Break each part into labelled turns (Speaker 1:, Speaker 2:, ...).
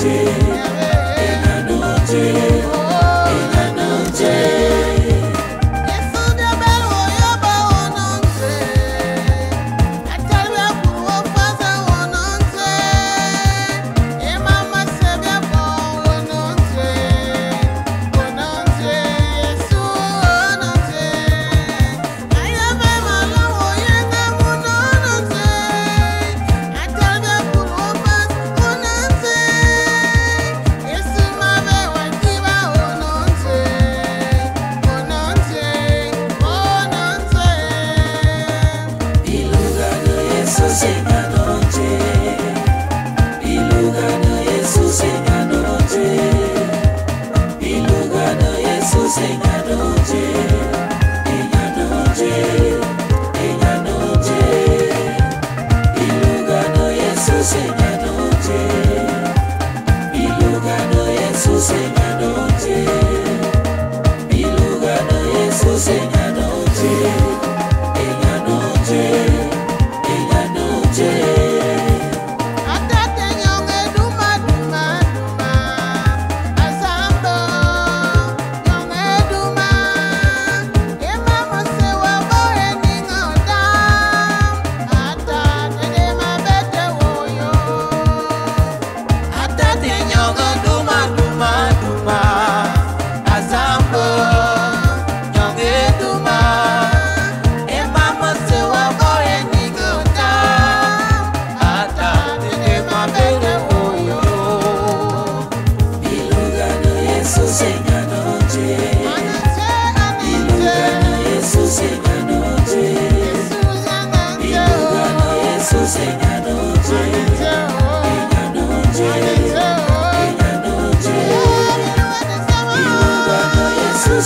Speaker 1: Yeah. singing.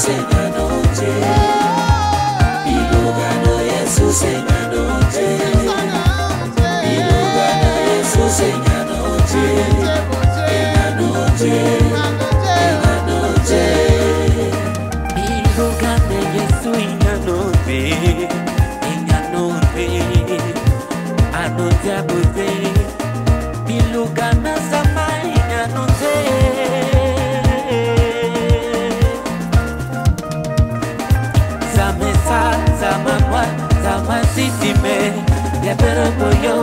Speaker 1: Senhor. nonzia boze biluka na samai na nonze zamesa zamamwa zamasitime yaperoboyo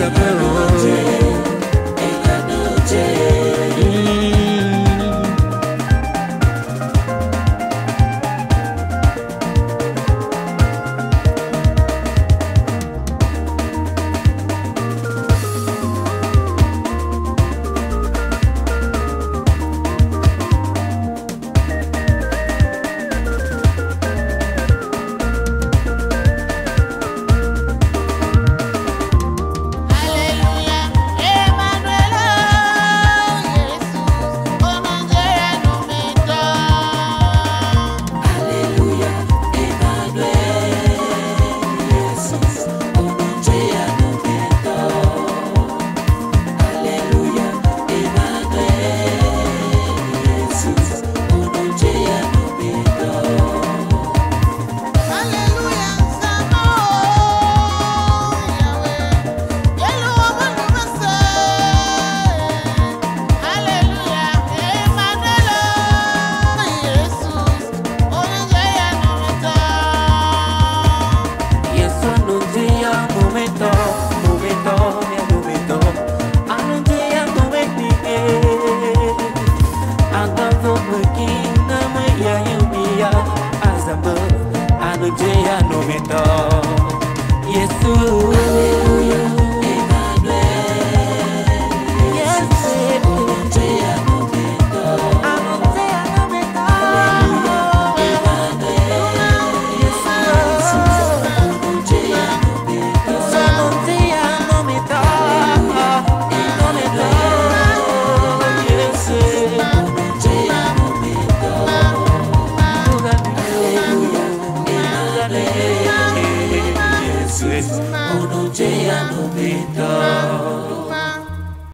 Speaker 1: azabero Aleluya, 아는 죄야 노이더 예수.